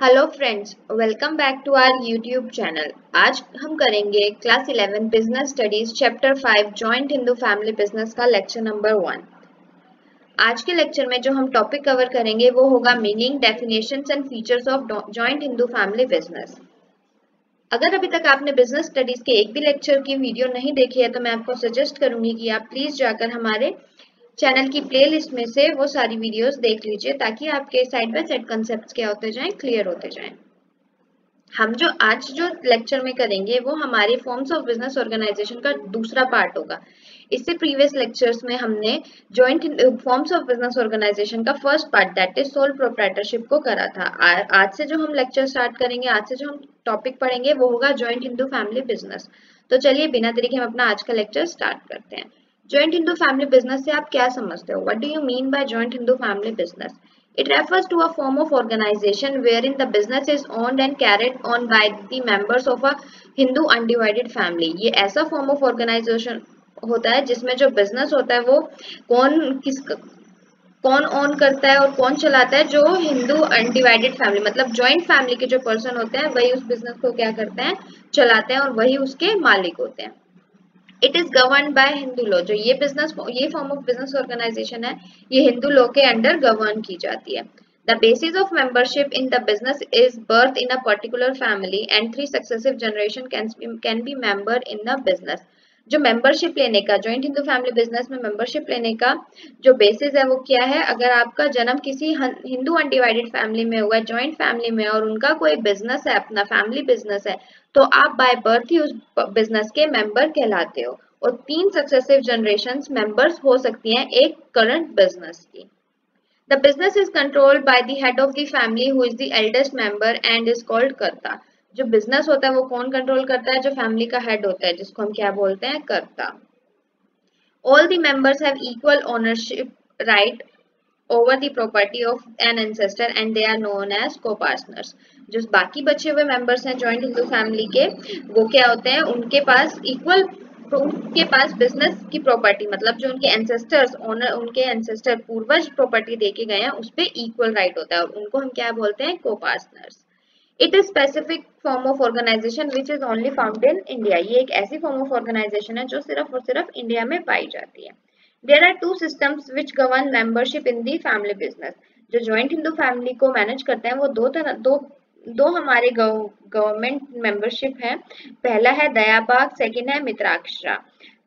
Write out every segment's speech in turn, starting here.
Hello friends welcome back to our YouTube channel आज हम करेंगे class 11 business studies chapter 5 joint Hindu family business का lecture number one आज के lecture में जो हम टॉपिक कवर करेंगे वो होगा meaning definition and features of joint Hindu family business अगर अभी तक आपने बिज़नेस स्टडीज़ के एक भी लेक्चर की वीडियो नहीं देखी है तो मैं आपको सजेस्ट करूँगी कि आप प्लीज़ जाकर हमारे चैनल की प्लेलिस्ट में से वो सारी वीडियोस देख लीजिए, ताकि आपके साइड बाय साइड कंसेप्ट क्या होते जाएँ क्लियर होते जाएँ। हम जो आज जो लेक्चर में करेंगे, वो हमारे फॉर्म्स ऑफ़ बिज़नेस ऑर्गेनाइजेशन का दूसरा पार्ट होगा। इससे प्रीवियस लेक्चर्स में हमने joint forms of business organisation का first part that is sole proprietorship को करा था। आज से जो हम लेक्चर स्टार्ट करेंगे, आज से जो हम टॉपिक पढ़ेंगे, वो होगा जॉइंट हिंदू फैमिली बिज़नेस तो चलिए, बिना तरीके हम अपना आज का लेक्चर स्टार्ट करते हैं। जॉइंट हिंदू फैमिली बिज़नेस से आप क्या समझते हो? What do you mean by joint Hindu family business It refers to a form of organization wherein the business is owned and carried on by the members of a Hindu undivided family. ये ऐसा form of organization होता है जिसमें जो business होता है वो कौन किस कौन ऑन करता है और कौन चलाता है जो हिंदू अनडिवाइडेड फैमिली मतलब जॉइंट फैमिली के जो पर्सन होते हैं, वही उस बिज़नेस को क्या करते हैं? चलाते हैं और वही उसके मालिक होते हैं। It is govern by Hindu law जो ये बिज़नेस ये फॉर्म ऑफ़ बिज़नेस ऑर्गेनाइजेशन है, ये हिंदू लॉ के अंडर गवर्न की जाती है. The basis of membership in the business is birth in a particular family and three successive generation can be member in the business जो membership लेने का joint Hindu family business में मेंबरशिप लेने का जो बेसिस है वो क्या है? अगर आपका जन्म किसी हिंदू अनडिवाइडेड फैमिली में हुआ है जॉइंट फैमिली में और उनका कोई बिज़नेस है, अपना फैमिली बिज़नेस है तो आप बाय बर्थ ही उस बिज़नेस के मेंबर कहलाते हो और तीन सक्सेसिव जनरेशन मेंबर्स हो सकती हैं एक करंट बिज़नेस की। The business is controlled by the head of the family who is the eldest member and is called karta जो बिज़नेस होता है वो कौन कंट्रोल करता है? जो फैमिली का हेड होता है, जिसको हम क्या बोलते हैं? Karta. All the members have equal ownership right over the property of an ancestor and they are known as co partners जो बाकी बचे हुए मेंबर्स हैं जॉइंट हिंदू फैमिली के, वो क्या होते हैं? उनके पास इक्वल उनके पास बिज़नेस की प्रॉपर्टी मतलब जो उनके एंसेस्टर्स ओनर उनके एंसेस्टर पूर्वज प्रॉपर्टी देके गए हैं, उस पर इक्वल राइट होता है। और उनको हम क्या बोलते हैं? Co partners it is specific form of organisation which is only found in India ये एक ऐसी फॉर्म ऑफ़ ऑर्गेनाइजेशन है जो सिर्फ़ और सिर्फ़ इंडिया में पाई जाती है। There are two systems which govern membership in the family business जो ज्वाइंट हिंदू फैमिली को मैनेज करते हैं, वो दो तरह, दो दो हमारे गवर्नमेंट मेंबरशिप है। पहला है दयाबाग सेकंड है मित्राक्षरा।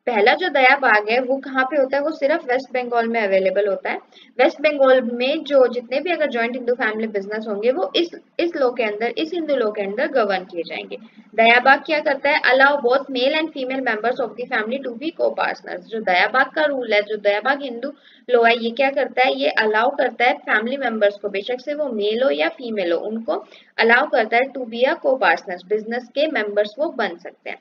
पहला जो दया बाग है, वो कहाँ पे होता है? वो सिर्फ़ वेस्ट बंगाल में अवेलेबल होता है। वेस्ट बंगाल में जो जितने भी अगर जॉइंट हिंदू फैमिली बिज़नेस होंगे, वो इस इस लो के अंदर, इस हिंदू लो के अंदर गवर्न किए जाएँगे। दयाबाग क्या करता है? Allow both male and female members of the family to be co partners जो दयाबाग का रूल है, जो दयाबाग हिंदू लो है, ये क्या करता है? ये अलाउ करता है फैमिली मेंबर्स को। बेशक से वो मेल हो या फीमेल हो, उनको अलाउ करता है टू बी अ को पार्टनर्स बिज़नेस के मेंबर्स वो बन सकते हैं।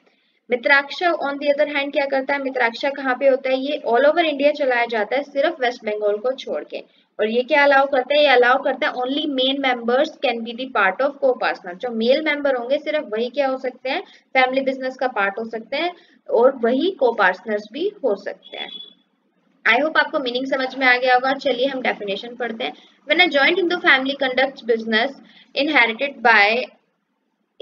Mitakshara on the other hand क्या करता है? मित्राक्षा कहाँ पे होता है? ये ऑल ओवर इंडिया चलाया जाता है, सिर्फ़ वेस्ट बंगाल को छोड़ के। और ये क्या अलाउ करता है? ये अलाउ करता है only men members can be the part of co partner जो मेल मेंबर होंगे, सिर्फ़ वही क्या हो सकते हैं? फैमिली बिज़नेस का पार्ट हो सकते हैं और वही को पार्टनर्स भी हो सकते हैं। आई होप आपको मीनिंग समझ में आ गया होगा। चलिए हम डेफिनेशन पढ़ते हैं। When a joint Hindu family conducts business inherited by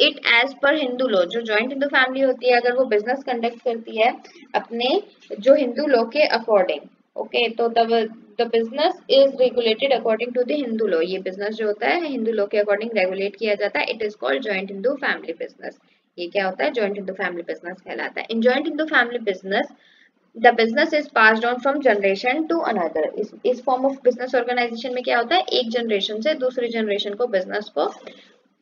it as per Hindu law जो जॉइंट हिंदू फैमिली होती है, अगर वो बिज़नेस कंडक्ट करती है, अपने जो हिंदू लॉ के अकॉर्डिंग ओके तो the business is regulated according to the Hindu law ये बिज़नेस जो होता है हिंदू लॉ के अकॉर्डिंग रेगुलेट किया जाता है. It is called joint Hindu family business ये क्या होता है? जॉइंट हिंदू फैमिली बिज़नेस कहलाता है. In joint Hindu family business the business is pass on from generation to another इस इस फॉर्म ऑफ़ बिज़नेस ऑर्गेनाइजेशन में क्या होता है? एक जनरेशन से दूसरी जनरेशन को बिज़नेस को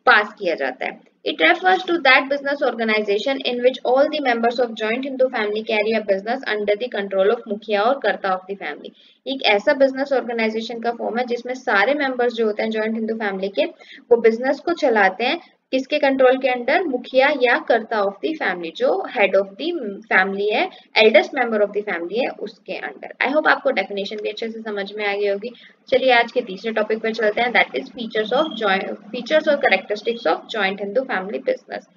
पास किया जाता है. It refers to that business organization in which all the members of joint Hindu family carry a business under the control of मुखिया और कर्ता of the family. एक ऐसा business organization का फॉर्म है जिसमें सारे members जो होते हैं joint Hindu family के वो business को चलाते हैं किसके कंट्रोल के अंडर मुखिया या कर्ता ऑफ़ द फैमिली जो हेड ऑफ़ द फैमिली है eldest member of the family है, उसके अंडर आई होप आपको डेफिनेशन भी अच्छे से समझ में आ गई होगी। चलिए आज के तीसरे टॉपिक पर चलते हैं। That is features of features और characteristics of joint Hindu family business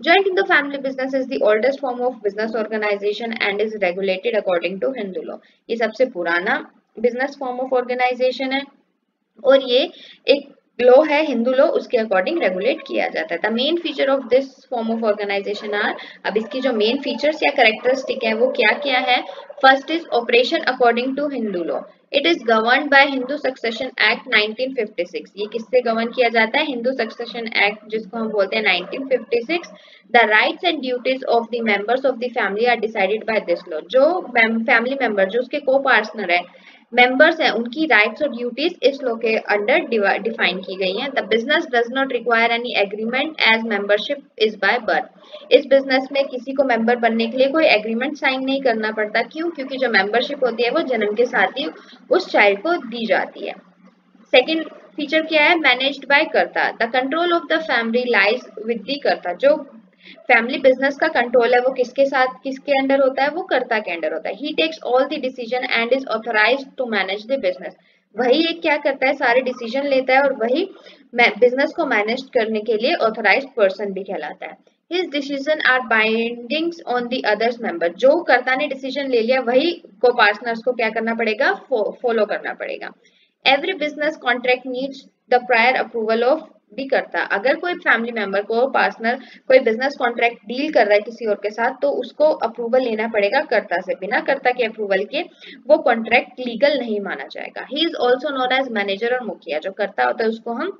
Joint Hindu family business is the oldest form of business organization and is regulated according to Hindu law. ये सबसे पुराना business form of organization है। और ये एक लो है हिंदू लो उसके अकॉर्डिंग रेगुलेट किया जाता है। The main feature of this form of organisation are अब इसकी जो मेन फीचर्स या करेक्टरिस्टिक है, वो क्या क्या है? First is operation according to Hindu law it is govern by Hindu succession act 1956 ये किससे गवर्न किया जाता है? हिंदू सक्सेशन एक्ट जिसको हम बोलते हैं 1956 the rights and duties of the members of the family are decided by this law जो फैमिली मेंबर जो उसके को पार्टनर है मेंबर्स हैं, उनकी राइट्स और ड्यूटीज़ इस लॉ के अंडर डिफाइन की गई हैं। The business does not require any agreement as membership is by birth इस बिज़नेस में किसी को मेंबर बनने के लिए कोई एग्रीमेंट साइन नहीं करना पड़ता। क्यों? क्योंकि जो मेंबरशिप होती है, वो जन्म के साथ ही उस चाइल्ड को दी जाती है। सेकेंड फीचर क्या है? Managed by karta the control of the family lies with the karta जो फैमिली बिज़नेस का कंट्रोल है, वो किसके साथ, किसके अंडर होता है, वो कर्ता के अंडर होता है। He takes all the decision and is authorise to manage the business वही एक क्या करता है, सारे डिसीज़न लेता है और वही बिज़नेस को मैनेज करने के लिए ऑथोराइज पर्सन भी कहलाता है। His decision are bindings on the others member जो कर्ता ने डिसीज़न ले लिया, वही को पार्टनर्स को क्या करना पड़ेगा फॉलो करना पड़ेगा। Every business contract needs the prior approval of भी करता। अगर कोई फैमिली मेंबर को पार्टनर कोई बिज़नेस कॉन्ट्रैक्ट डील कर रहा है किसी और के साथ तो उसको अप्रूवल लेना पड़ेगा कर्ता से। बिना कर्ता के अप्रूवल के वो कॉन्ट्रैक्ट लीगल नहीं माना जाएगा। He is also known as manager और मुखिया। जो करता होता है, उसको हम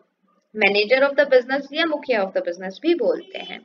मैनेजर ऑफ़ द बिज़नेस या मुखिया ऑफ़ द बिज़नेस भी बोलते हैं।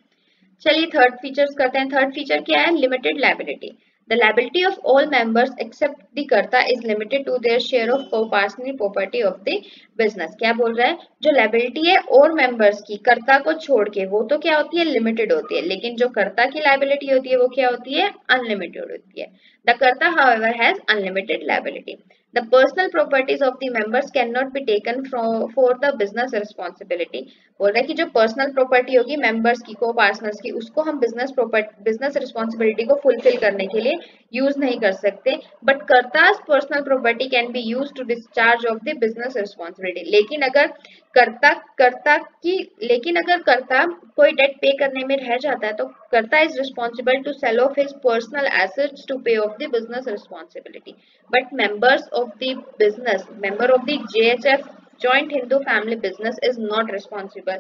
चलिए थर्ड फीचर्स करते हैं। थर्ड फीचर क्या है? Limited liability The liability of all members except the कर्ता is limited to their share of co-personal property of the business. क्या बोल रहा है जो liability है और members की कर्ता को छोड़ के वो तो क्या होती है limited होती है लेकिन जो कर्ता की liability होती है वो क्या होती है unlimited होती है The कर्ता however has unlimited liability. the personal properties of the members cannot be taken from for the business responsibility. बोल रहे कि जो पर्सनल प्रॉपर्टी होगी मेंबर्स की को पार्टनर्स की, उसको हम बिज़नेस प्रॉपर्टी बिज़नेस रिस्पॉन्सिबिलिटी को फुलफिल करने के लिए यूज़ नहीं कर सकते। But karta's personal property can be use to discharge of the business responsibility लेकिन अगर करता करता की, लेकिन अगर करता कोई डेट पे करने में रह जाता है तो Karta is responsible to sell off his personal assets to pay off the business responsibility. But members of the business, member of the JHF, Joint Hindu Family Business is not responsible.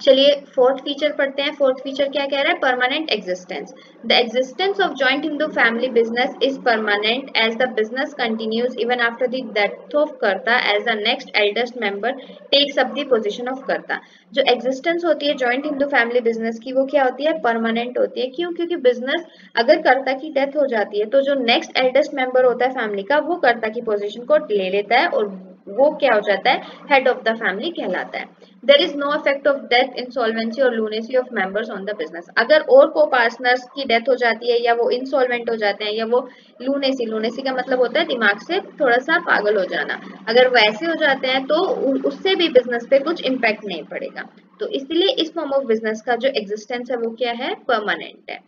चलिए fourth feature पढ़ते हैं। Fourth feature क्या कह रहा है? Permanent existence the existence of joint Hindu family business is permanent as the business continues even after the death of karta as the next eldest member takes up the position of karta जो existence होती है joint Hindu family business की, वो क्या होती है? Permanent होती है। क्यों? क्योंकि बिज़नेस अगर कर्ता की डेथ हो जाती है तो जो नेक्स्ट एल्डेस्ट मेंबर होता है फैमिली का, वो कर्ता की पोजिशन को ले लेता है और वो क्या हो जाता है? हेड ऑफ़ द फैमिली कहलाता है। There is no effect of death insolvency और lunacy of members on the business अगर और को पार्टनर्स की डेथ हो जाती है या वो इंसॉल्वेंट हो जाते हैं या वो लूनेसी लूनेसी का मतलब होता है दिमाग से थोड़ा सा पागल हो जाना। अगर वैसे हो जाते हैं तो उससे भी बिज़नेस पे कुछ इम्पैक्ट नहीं पड़ेगा। तो इसलिए इस फॉर्म ऑफ़ बिज़नेस का जो एग्जिस्टेंस है वो क्या है? परमानेंट है।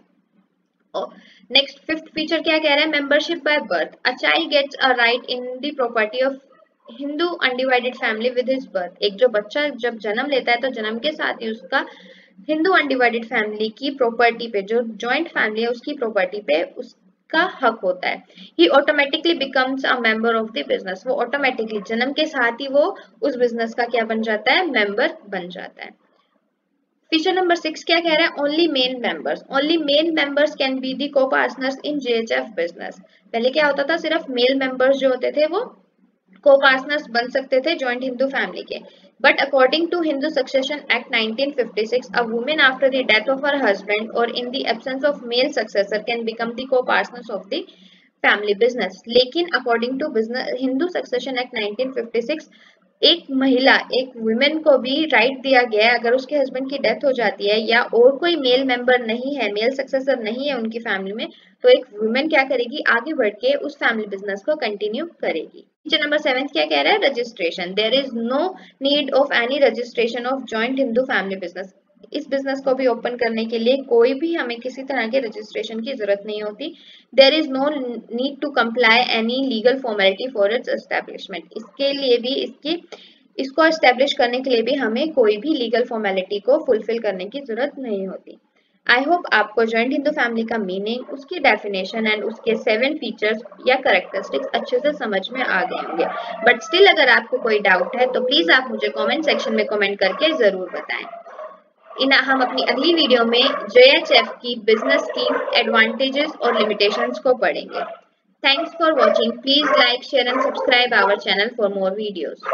नेक्स्ट फिफ्थ फीचर क्या कह रहा है? Membership by birth a child gets a right in the property of Hindu undivided family with his birth एक जो बच्चा जब जन्म लेता है तो जन्म के साथ ही उसका हिंदू अनडिवाइडेड फैमिली की प्रॉपर्टी पे, जो जॉइंट फैमिली है उसकी प्रॉपर्टी पे उसका हक होता है। He automatically becomes a member of the business वो ऑटोमेटिकली जन्म के साथ ही वो उस बिज़नेस का क्या बन जाता है? मेंबर बन जाता है। फीचर नंबर सिक्स क्या कह रहा है? Only men members only men members can be the co partners in जेएचएफ business पहले क्या होता था? सिर्फ़ मेल मेंबर्स जो होते थे वो को पार्टनर्स बन सकते थे जॉइंट हिंदू फैमिली के। But according to Hindu succession act 1956 a women after the death of her husband और in the absence of male successor can become the co partners of the family business लेकिन according to business Hindu succession act 1956 एक महिला, एक women को भी right दिया गया है। अगर उसके हस्बैंड की डेथ हो जाती है या और कोई मेल मेंबर नहीं है मेल सक्सेसर नहीं है उनकी फैमिली में तो एक वुमेन क्या करेगी? आगे बढ़ के उस फैमिली बिज़नेस को कंटिन्यू करेगी। फीचर नंबर सेवन क्या कह रहा है? Registration there is no need of any registration of joint Hindu family business इस बिज़नेस को भी ओपन करने के लिए कोई भी हमें किसी तरह के रजिस्ट्रेशन की ज़रूरत नहीं होती. There is no need to comply any legal formality for its establishment इसके लिए भी, इसकी, इसको एस्टेब्लिश करने के लिए भी हमें कोई भी लीगल फॉर्मेलिटी को फुलफिल करने की ज़रूरत नहीं होती. आई होप आपको ज्वाइंट हिंदू फैमिली का मीनिंग उसकी डेफिनेशन एंड उसके सेवन फीचर्स या करेक्टरिस्टिक्स अच्छे से समझ में आ गए होंगे। बट स्टिल अगर आपको कोई डाउट है तो प्लीज़ आप मुझे कमेंट सेक्शन में कमेंट करके ज़रूर बताएँ। इन, हम अपनी अगली वीडियो में जेएचएफ की बिज़नेस की एडवांटेजेस और लिमिटेशंस को पढ़ेंगे। Thanks for watching please like share and subscribe our channel for more videos